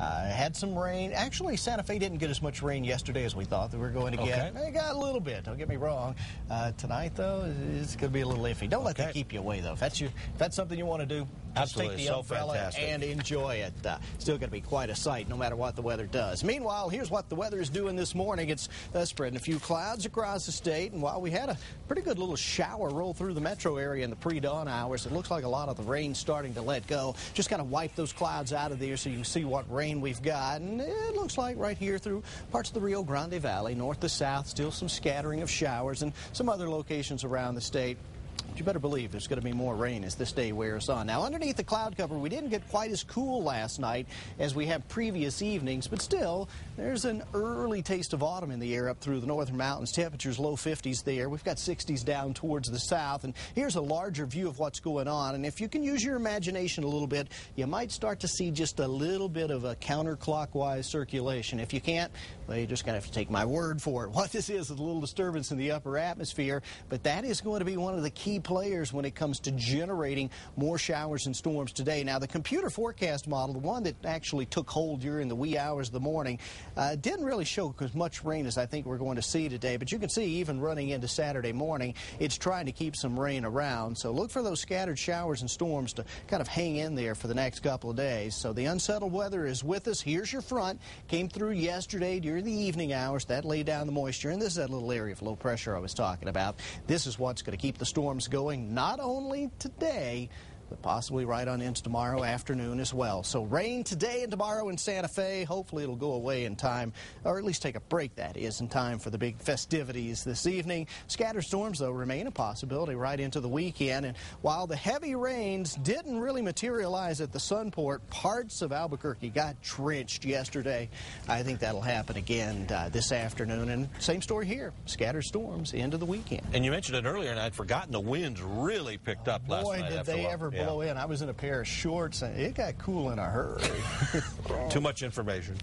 Uh, had some rain. Actually, Santa Fe didn't get as much rain yesterday as we thought that we were going to get. Okay. They got a little bit. Don't get me wrong. Uh, tonight, though, it's going to be a little iffy. Don't let that keep you away, though. If that's you, if that's something you want to do, just Absolutely. take the So umbrella fantastic. and enjoy it. Uh, still going to be quite a sight, no matter what the weather does. Meanwhile, here's what the weather is doing this morning. It's uh, spreading a few clouds across the state, and while we had a pretty good little shower roll through the metro area in the pre-dawn hours, it looks like a lot of the rain starting to let go. Just kind of wipe those clouds out of there so you can see what rain we've got, and it looks like right here through parts of the Rio Grande Valley, north to south, still some scattering of showers, and some other locations around the state. But you better believe there's going to be more rain as this day wears on. Now, underneath the cloud cover, we didn't get quite as cool last night as we have previous evenings, but still, there's an early taste of autumn in the air up through the northern mountains. Temperatures low 50s there. We've got 60s down towards the south, and here's a larger view of what's going on. And if you can use your imagination a little bit, you might start to see just a little bit of a counterclockwise circulation. If you can't, well, you just got to have to take my word for it. What this is is a little disturbance in the upper atmosphere, but that is going to be one of the key players when it comes to generating more showers and storms today. Now, the computer forecast model, the one that actually took hold during the wee hours of the morning, uh, didn't really show as much rain as I think we're going to see today. But you can see even running into Saturday morning, it's trying to keep some rain around. So look for those scattered showers and storms to kind of hang in there for the next couple of days. So the unsettled weather is with us. Here's your front. Came through yesterday during the evening hours. That laid down the moisture. And this is that little area of low pressure I was talking about. This is what's going to keep the going not only today, but possibly right on into tomorrow afternoon as well. So rain today and tomorrow in Santa Fe. Hopefully it'll go away in time, or at least take a break, that is, in time for the big festivities this evening. Scattered storms, though, remain a possibility right into the weekend. And while the heavy rains didn't really materialize at the Sunport, parts of Albuquerque got drenched yesterday. I think that'll happen again uh, this afternoon. And same story here. Scattered storms into the weekend. And you mentioned it earlier, and I'd forgotten the winds really picked up last Boy, night. did after a they ever In. I was in a pair of shorts and it got cool in a hurry. Too much information.